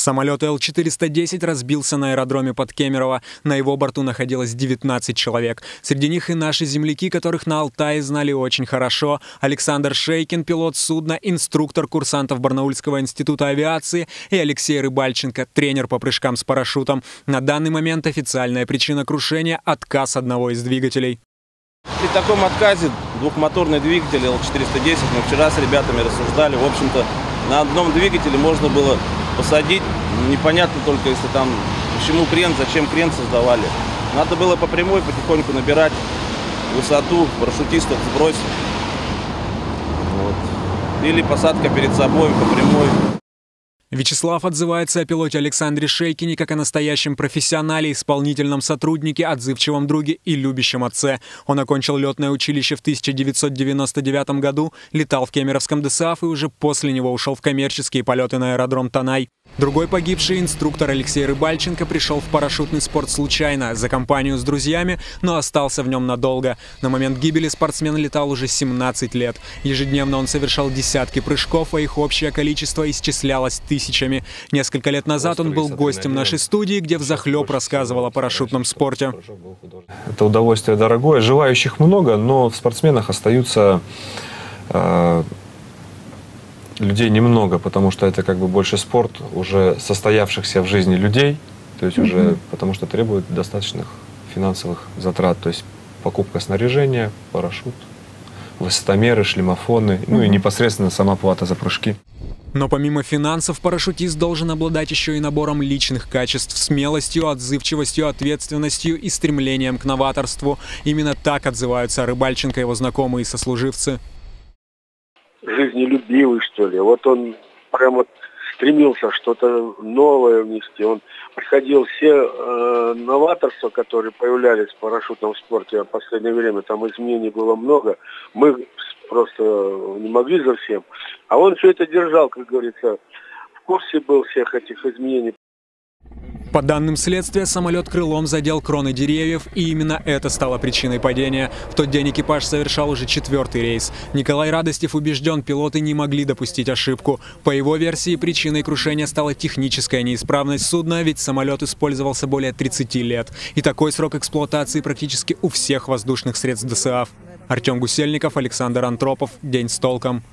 Самолет Л-410 разбился на аэродроме под Кемерово. На его борту находилось 19 человек. Среди них и наши земляки, которых на Алтае знали очень хорошо. Александр Шейкин, пилот судна, инструктор курсантов Барнаульского института авиации и Алексей Рыбальченко, тренер по прыжкам с парашютом. На данный момент официальная причина крушения – отказ одного из двигателей. При таком отказе двухмоторный двигатель Л-410 мы вчера с ребятами рассуждали. В общем-то, на одном двигателе можно было посадить. Непонятно только, если там, почему крен, зачем крен создавали. Надо было по прямой потихоньку набирать высоту, парашютистов сбросить. Вот. Или посадка перед собой по прямой. Вячеслав отзывается о пилоте Александре Шейкине как о настоящем профессионале, исполнительном сотруднике, отзывчивом друге и любящем отце. Он окончил летное училище в 1999 году, летал в Кемеровском ДСАФ и уже после него ушел в коммерческие полеты на аэродром Танай. Другой погибший инструктор Алексей Рыбальченко пришел в парашютный спорт случайно, за компанию с друзьями, но остался в нем надолго. На момент гибели спортсмен летал уже 17 лет. Ежедневно он совершал десятки прыжков, а их общее количество исчислялось тысячами. Несколько лет назад он был гостем нашей студии, где в захлеб рассказывал о парашютном спорте. Это удовольствие дорогое. Желающих много, но в спортсменах остаются э, людей немного, потому что это как бы больше спорт уже состоявшихся в жизни людей, то есть уже потому что требует достаточных финансовых затрат, то есть покупка снаряжения, парашют, высотомеры, шлемофоны, mm-hmm. ну и непосредственно сама плата за прыжки. Но помимо финансов, парашютист должен обладать еще и набором личных качеств, смелостью, отзывчивостью, ответственностью и стремлением к новаторству. Именно так отзываются Рыбальченко и его знакомые и сослуживцы жизнелюбивый, что ли. Вот он прямо стремился что-то новое внести. Он приходил все э, новаторства, которые появлялись в парашютном спорте, а в последнее время там изменений было много. Мы просто не могли за всем. А он все это держал, как говорится, в курсе был всех этих изменений. По данным следствия, самолет крылом задел кроны деревьев, и именно это стало причиной падения. В тот день экипаж совершал уже четвертый рейс. Николай Радостев убежден, пилоты не могли допустить ошибку. По его версии, причиной крушения стала техническая неисправность судна, ведь самолет использовался более 30 лет. И такой срок эксплуатации практически у всех воздушных средств ДСАФ. Артем Гусельников, Александр Антропов. День с толком.